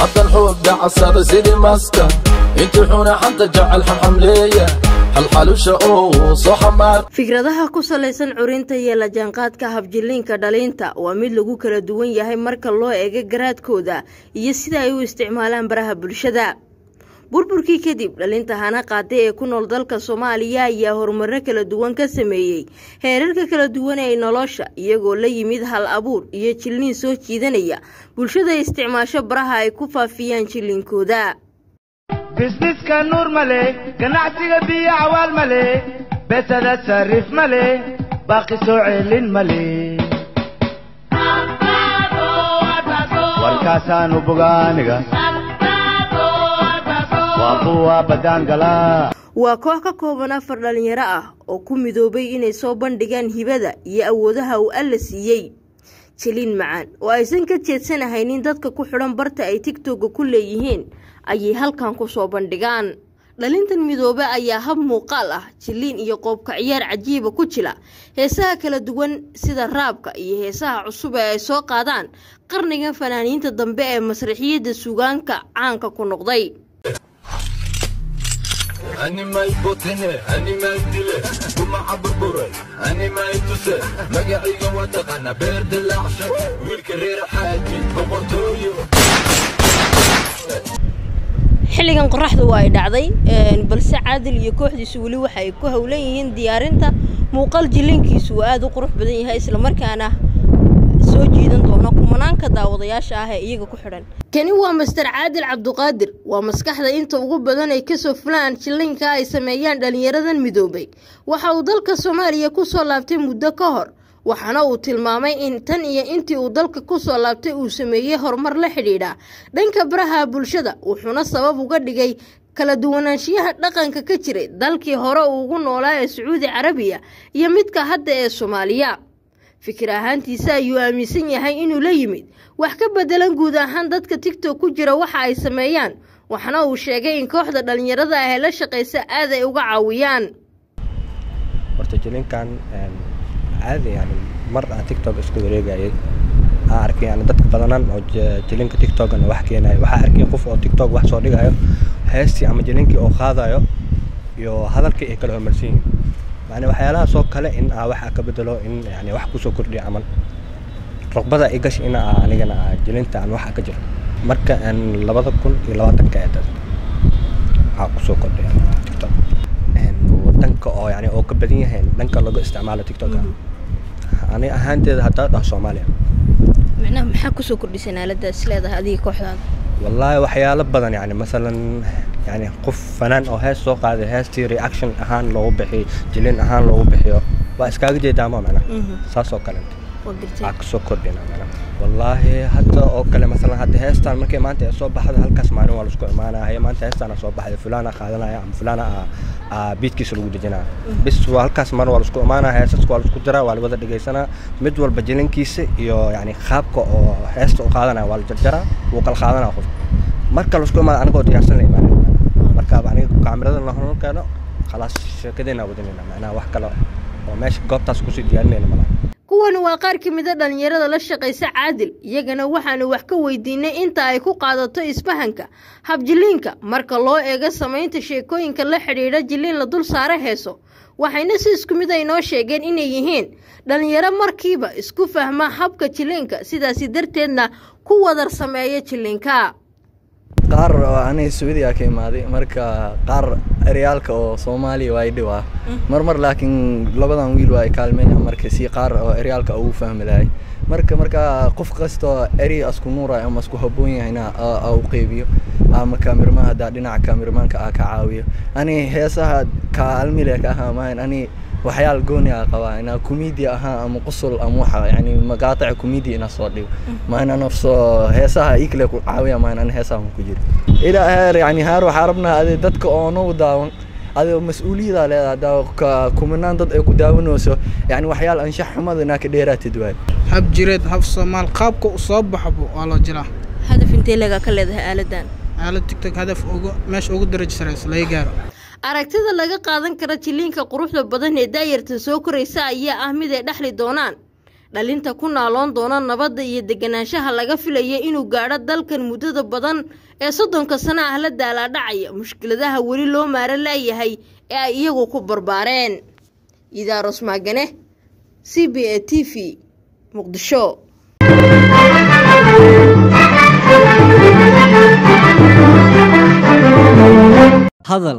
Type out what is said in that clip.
haddan xuub dhacsada sidii maska intii xuna xanta jecel xamxamleeya fikradaha ku salaysan curinta iyo la jaanqaadka habjiliinka dhaliinta waa mid lagu kala duwan yahay marka loo eego garaadkooda iyo sida ay u isticmaalaan baraha bulshada burburkii kadib dhalinta hana qaaday ee ku nool dalka soomaaliya ayaa horumaro kala duwan ka sameeyey. Heerarka kala duwan ee nolosha iyagoo la yimid hal abuur iyo jilniin soo jiidanaya bulshada isticmaasho baraha ay ku faafiyaan jiliinkooda bisniska nuur male ganacsiga biyo cawaal male besada sariif male baaqi soo celin male warkaasaanu bogaaniga waa koox ka kooban afar dhalinyaro ah oo ku midoobay inay soo bandhigaan hibada iyo awoodaha uu alla siiyey. Jiliin macaan oo aysan ka jeedsanahaynin dadka ku xidhan barta ay tigtogga ku leeyihiin ayay halkan ku soo bandhigaan. Dhalintan midoobe ayaa hab muuqaal ah jiliin iyo qoobka ciyaar cajiiba ku jila heesaha kala duwan sida raabka iyo heesaha cusub ee ay soo qaadaan qarnigan fanaaniinta dambe ee masraxiyadda suugaanka caanka ku noqday animay botine animay dile gumaca burburay animay tuse magacayga waa taqaana beer dilaacsha wiilka reer xaaji boqortooyo xilligan qoraxda waa ay dhacday balse caadil iyo kooxdiisu weli waxa ay ku howlan yihiin diyaarinta muuqaal jilinkiisu uu aada u qurux badan yahay islamarkaana soo jiidan doona kumanaanka daawadayaasha ah ee iyaga ku xidhan kani waa master caadil cabduqaadir. Waa maskaxda inta ugu badan ay ka soo fulaan jilinka ay sameeyaan dhallinyaradan midoobay. Waxa uu dalka soomaaliya ku soo laabtay muddo ka hor waxaana uu tilmaamay in tan iyo intii uu dalka ku soo laabtay uu sameeyey horumar la xidhiidha. Dhanka baraha bulshada wuxuuna sabab uga dhigay kala duwanaanshiyaha dhaqanka ka jiray dalkii hore uu ugu noolaa ee sacuudi carabiya iyo midka hadda ee soomaaliya fikir ahaantiisa ayuu aaminsan yahay inuu la yimid. Wax ka bedelan guud ahaan dadka tigtok ku jira waxa ay sameeyaan. Waxna uu sheegay in kooxda dhallinyarada ah ee la shaqaysa aad ay uga caawiyaan. Horta jilinkan caadi yani mar aan tiktok isku wareegayay aan arkay yani dadka badanan oo jilinka tiktokana wax keenayo waxaa arkay qof oo tiktok wax soo dhigayo heestii ama jilinkii oo qaadayo iyo hadalkii ay kala horumarsan yihiin yani waxyaalahaas oo kale in aa wax ka bedelo in yani wax ku soo kordhiya camal rogbada i gash in aa anigana aa jilinta aan waxa ka jiro. Marka aan labada kun iyo labaatanka ee dad aa ku soo kordhiya tiktok. Wadanka oo yani oo ka badan yahay dhanka lagu isticmaalo tiktok ani ahaanteeda haddaa dhaho soomaaliya. Macnaha maxaa ku soo kordhisan aaladaas leedahay adiga kooxdaada wallaahi waxyaalo badan yani masalan yani qof fanaan oo hees soo qaaday heestii reaction ahaan loogu bixiyo jilin ahaan loogu bixiyo waa iskaaga jeedaama macnaha saas oo kalente. Aa ka soo kordhina macnaha wallaahi hadda oo kale masalan hadda heestaan markay maanta soo baxda halkaas maalin waa la isku imaanaya. Maanta heestaan soo baxday fulaana qaadanaya ama fulaana biidkiisa lagu dejinaya bis waa halkaas mar waa la isku imaanaya heesaska waa la isku diraa waa la wada dhegaysanaa mid walba jilinkiisa iyo yani qaabka oo heesta u qaadanaya waa la jarjaraa wuu kala qaadanaya qof marka la isku imaada anigoo diyaarsan la imaanay markaaba aniga kaamirada la horun keeno khalaas sheekadeena wadanayna macnaha wax kale oo meesha goobtaas ku sii diyaarinayna malaha kuwani waa qaar ka mid a dhallinyarada la shaqaysa caadil iyagana waxaanu wax ka weydiinay inta ay ku qaadato isfahanka habjiliinka marka loo eego samaynta sheekooyinka la xidhiidha jiliin la dul saara heeso. Waxayna si isku mid ay noo sheegeen inay yihiin dhallinyaro markiiba isku fahma habka jiliinka sidaasi darteedna ku wadar sameeya jiliinka qaar aniga sacuudiga ka imaaday marka qaar eryaalka oo soomaaliya waa idhiw ah. Mar mar laakiin labadan wiil waa ay kaalmeynaya marka si qaar oo eryaalka ugu fahmi lahay. Marka marka qof kastoo eri asku nuurayo ama isku habboon yahayna u qeybiyo. Ama kaamirmaan haddaa dhinaca kaamirmaanka ah ka caawiyo. Ani heesaha kaalmile ka ahaa waxyaal gooni a qabaa inaa commedia ahaa ama qosol ama waxa yani maqaataca commedia inaa soo dhigo. Maana nafso heesaha ikle ku caawiya maana an heesaha ku jiro ilaa heer yani heer waxaa rabnaa adi dadka oo nagu daawan adigo mas'uuliyada leedahay haddaa kumanaan dad ay ku daawanayso yani waxyaal anshax xumada inaa ka dheeraatid waay. Hab jireed hab soomaal qaabka u soo baxbo waa loo jiraa. Hadaf intee lagaa ka leedahay aaladan aalad tigtog hadaf ugu meesha ugu darajo sareysa laga gaaro aragtida laga qaadan kara jiliinka quruxda badan ee daayartan soo koraysa ayaa ah mid ay dhexli doonaan. Dhalinta ku naaloon doona nabadda iyo deganaanshaha laga filaya inuu gaadho dalkan muddada badan ee soddonka sano ah la daalaadhacaya mushkiladaha weli loo maaro laayahay ee ay iyagu ku barbaareen. Idaaros c b a t v muqdisho. Hadal